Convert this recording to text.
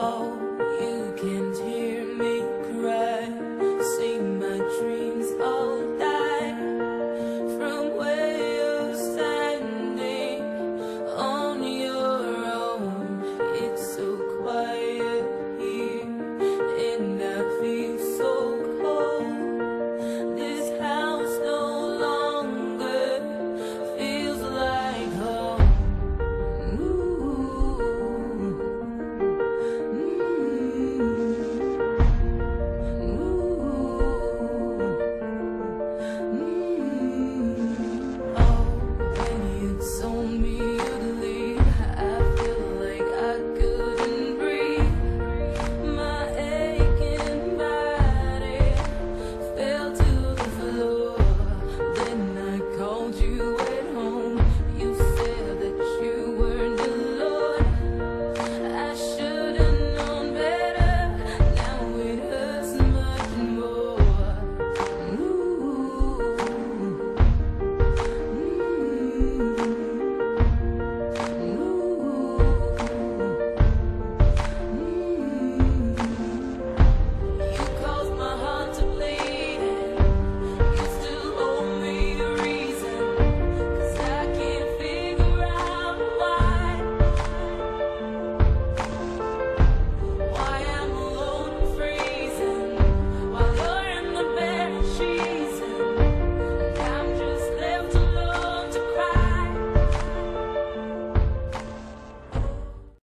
Oh.